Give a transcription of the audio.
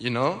You know?